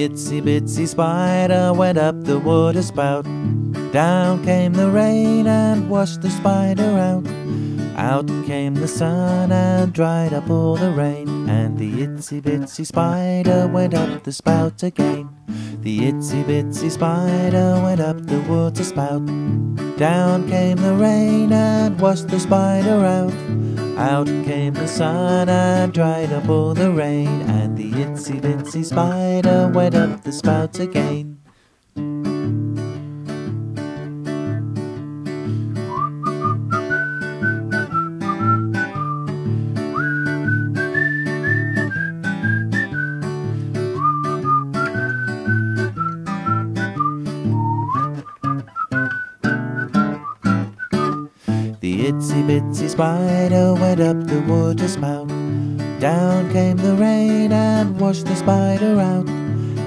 Itsy bitsy spider went up the water spout. Down came the rain and washed the spider out. Out came the sun and dried up all the rain. And the itsy bitsy spider went up the spout again. The itsy bitsy spider went up the water spout. Down came the rain and washed the spider out. Out came the sun and dried up all the rain. And the itsy bitsy spider went up the spout again. Bitsy spider went up the water spout. Down came the rain and washed the spider out.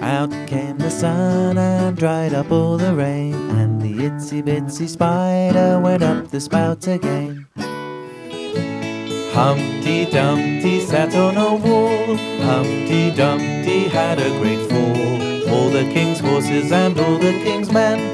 Out came the sun and dried up all the rain. And the itsy bitsy spider went up the spout again. Humpty Dumpty sat on a wall. Humpty Dumpty had a great fall. All the king's horses and all the king's men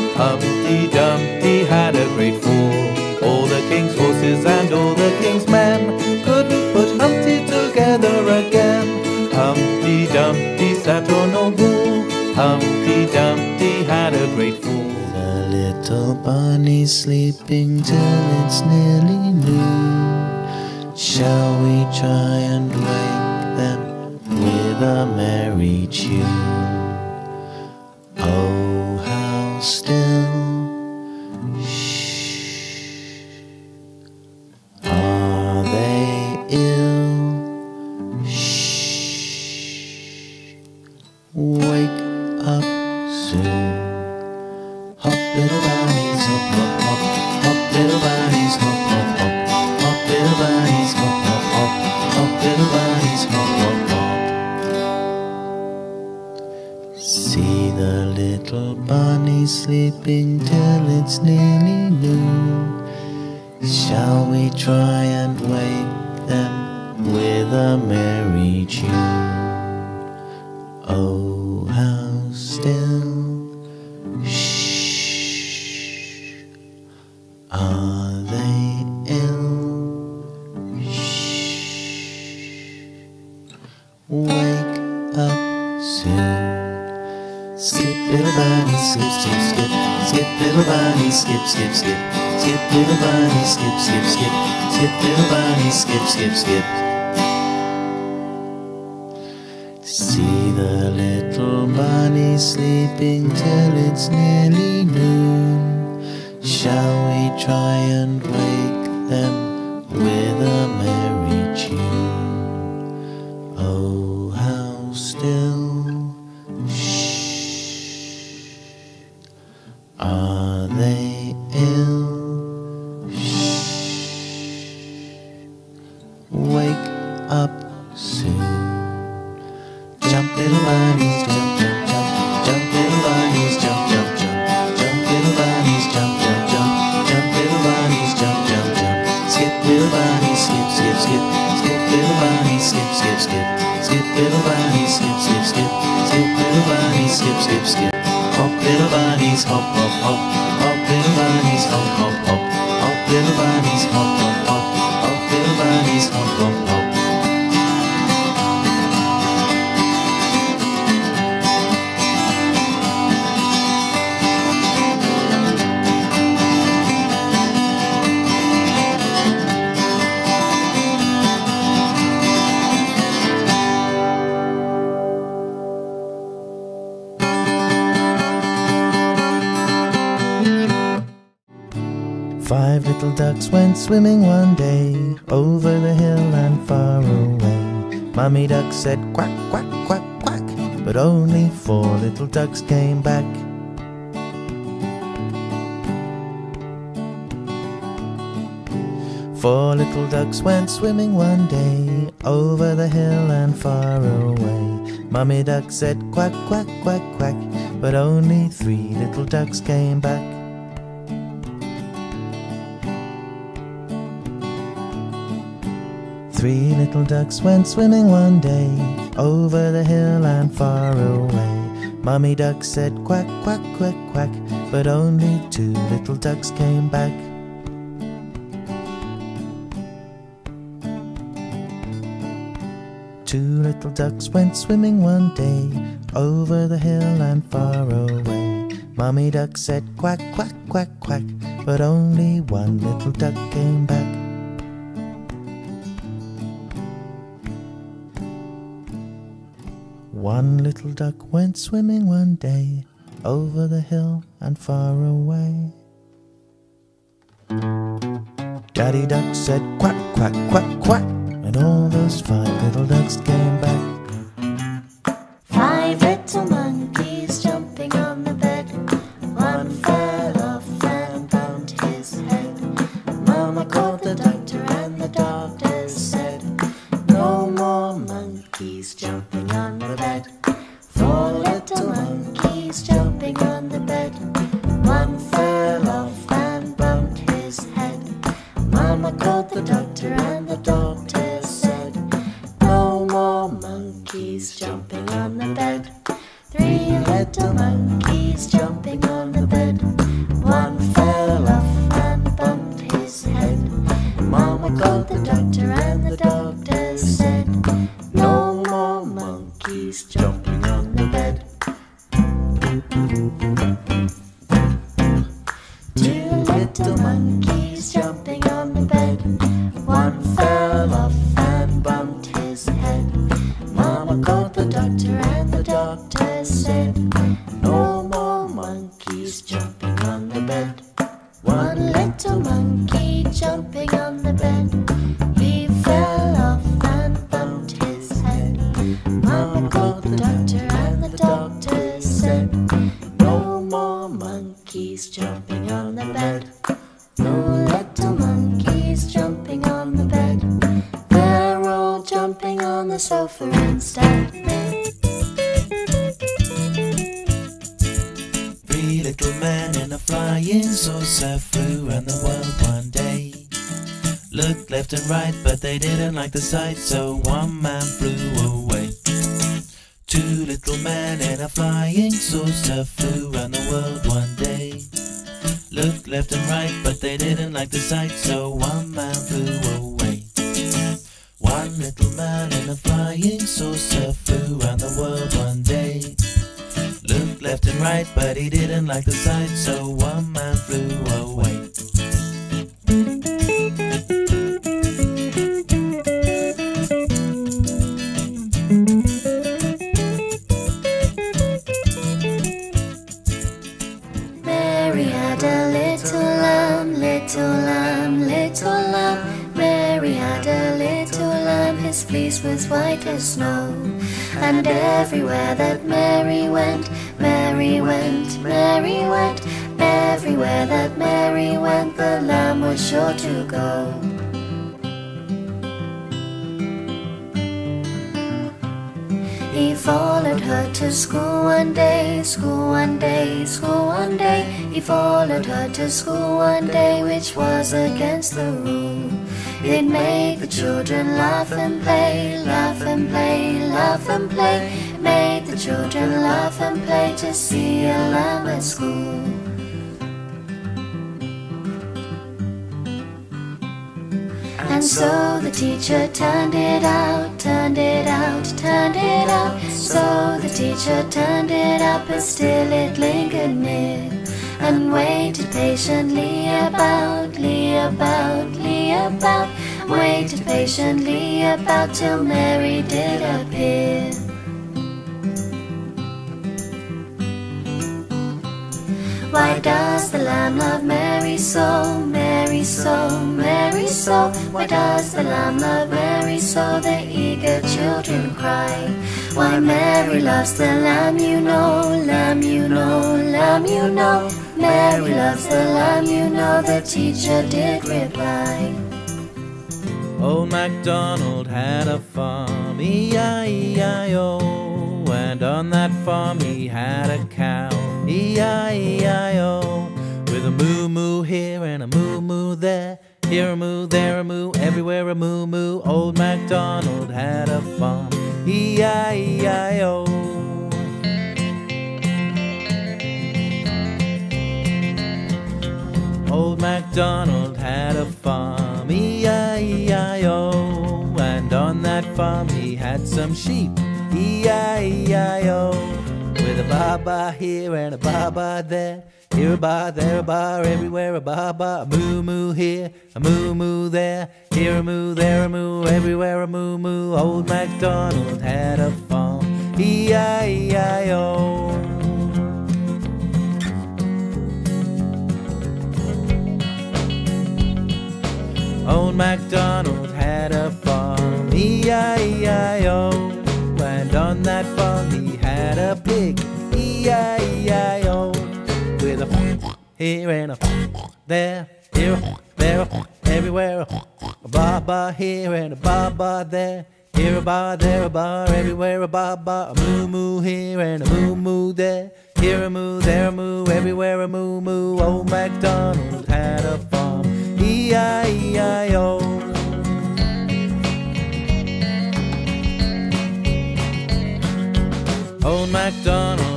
Humpty Dumpty had a great fall. All the king's horses and all the king's men couldn't put Humpty together again. Humpty Dumpty sat on a wall. Humpty Dumpty had a great fall. The little bunny's sleeping till it's nearly noon. Shall we try and wake them with a merry tune? Sleeping till it's nearly noon. Shall we try and wake them with a merry tune? Oh, how still shh are skip, skip, skip. Skip little bunny, skip, skip, skip. Skip little bunny, skip, skip, skip. See the little bunny sleeping till it's nearly noon. Shall we try and wake them with a Jump little bunnies, jump, jump, jump. Jump little bunnies, jump, jump, jump. Jump little bunnies, jump, jump, jump. Skip little bunnies, skip, skip, skip. Skip little bunnies, skip, skip, skip. Skip little bunnies, skip, skip, skip. Skip, skip, skip. Hop little bunnies, hop, hop, hop. Ducks went swimming one day over the hill and far away. Mummy duck said quack, quack, quack, quack, but only four little ducks came back. Four little ducks went swimming one day over the hill and far away. Mummy duck said quack, quack, quack, quack, but only three little ducks came back. Three little ducks went swimming one day over the hill and far away. Mummy duck said quack, quack, quack, quack, but only two little ducks came back. Two little ducks went swimming one day over the hill and far away. Mummy duck said quack, quack, quack, quack, but only one little duck came back. One little duck went swimming one day over the hill and far away. Daddy duck said quack, quack, quack, quack, and all those five little ducks came back. Five little monkeys jumping on the bed. One fell off and bumped his head. Mama called the doctor the doctor and the doctor said, the doctor and the doctor said, No more monkeys jumping on the bed. No little monkeys jumping on the bed. They're all jumping on the sofa instead. Three little men in a flying saucer flew around the world one day. Looked left and right, but they didn't like the sight, so one man flew Looked left and right, but they didn't like the sight, so one man flew away. One little man in a flying saucer flew around the world one day. Looked left and right, but he didn't like the sight, so one man flew away. His fleece was white as snow. And everywhere that Mary went, Mary went, Mary went. Everywhere that Mary went, the lamb was sure to go. He followed her to school one day, school one day, school one day. He followed her to school one day, which was against the rule. It made the children laugh and play, laugh and play, laugh and play. Made the children laugh and play to see a lamb at school. And so the teacher turned it out, turned it out, turned it out. So the teacher turned it up, but still it lingered near. And waited patiently about, about, about. Waited patiently about till Mary did appear. Why does the lamb love Mary so, Mary so, Mary so? Why does the lamb love Mary so? The eager children cry. Why Mary loves the lamb, you know, lamb, you know, lamb, you know. Mary loves the lamb, you know, the teacher did reply. Old MacDonald had a farm, E-I-E-I-O. And on that farm he had a cow, E-I-E-I-O. With a moo moo here and a moo moo there. Here a moo, there a moo, everywhere a moo moo. Old MacDonald had a farm, E-I-E-I-O. MacDonald had a farm, E-I-E-I-O. And on that farm he had some sheep, E-I-E-I-O. With a ba-ba here and a ba-ba there. Here a ba, there a ba, everywhere a ba-ba. A moo-moo here, a moo-moo there. Here a moo, there a moo, everywhere a moo-moo. Old MacDonald had a farm, E-I-E-I-O. Here and a there, here, there, everywhere. A ba-ba here and a ba-ba there. Here a bar, there a bar, everywhere a ba-ba. A moo-moo here and a moo-moo there. Here a moo, there a moo, everywhere a moo-moo. Old MacDonald had a farm, E-I-E-I-O. Old MacDonald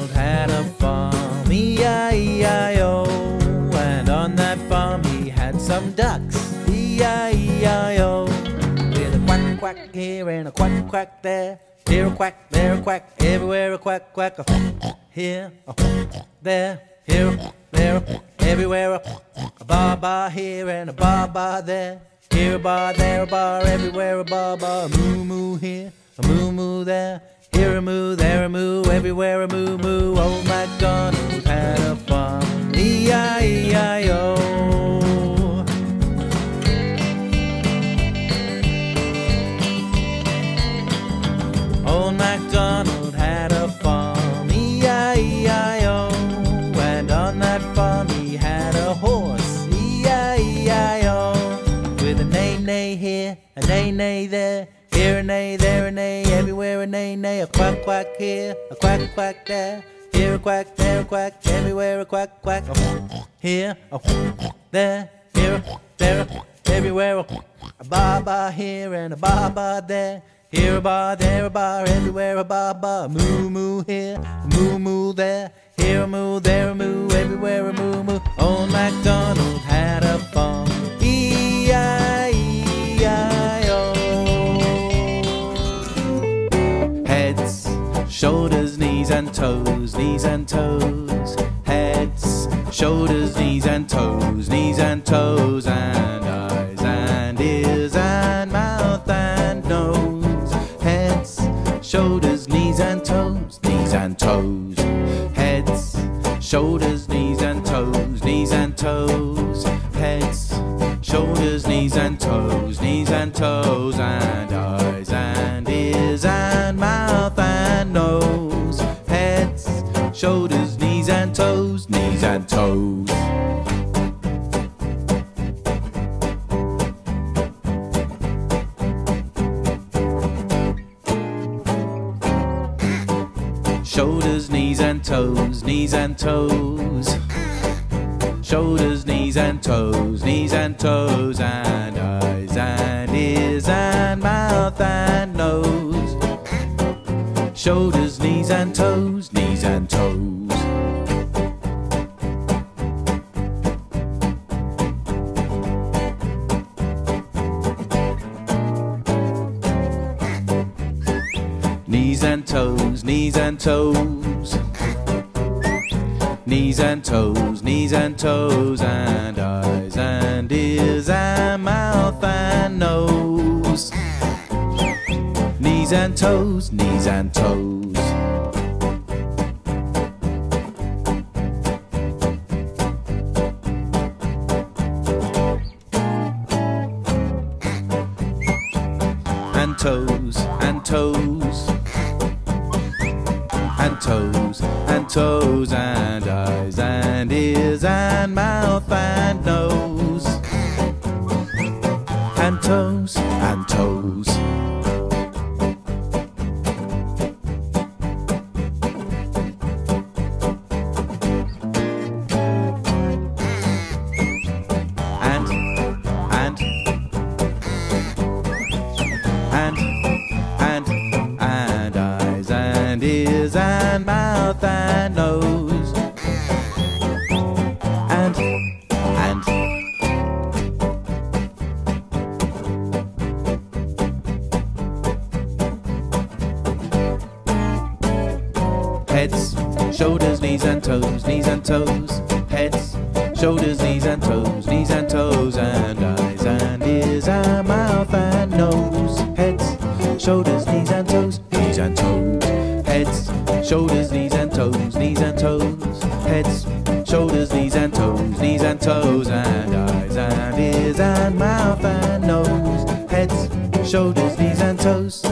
E-I-E-I-O. Oh. With a quack quack here and a quack quack there. Here a quack, there a quack, everywhere a quack quack. A here, a there, here, there, everywhere a, a ba ba here and a ba ba there. Here a bar, there a bar, everywhere a ba ba. A moo moo here, a moo moo there. Here a moo, there a moo, everywhere a moo moo. Oh Old MacDonald had a farm, E-I-E-I-O. A neigh neigh there. Here a neigh, there a neigh, everywhere a neigh neigh. A quack quack here, a quack quack there. Here a quack, there a quack, everywhere a quack quack. A here, a there, here, there, everywhere a, a ba ba here and a ba ba there. Here a bar, there a bar, everywhere a ba ba. Moo moo here, a moo moo there. Here a moo, there a moo, everywhere a moo moo. Old MacDonald had a farm. Toes, knees and toes. Heads, shoulders, knees and toes, knees and toes, and Shoulders, knees and toes, knees and toes. Shoulders, knees and toes, knees and toes, and eyes and ears and mouth and nose. Shoulders, knees and toes, knees and toes. Knees and toes. Knees and toes, knees and toes, and eyes and ears and mouth and nose. Knees and toes, knees and toes. And mouth, and nose, and toes, and toes. Heads, shoulders, knees and toes, knees and toes. Heads, shoulders, knees and toes, knees and toes. And eyes and ears and mouth and nose. Heads, shoulders, knees and toes, knees and toes. Heads, shoulders, knees and toes, knees and toes. Heads, shoulders, knees and toes, knees and toes. And eyes and ears and mouth and nose. Heads, shoulders, knees and toes.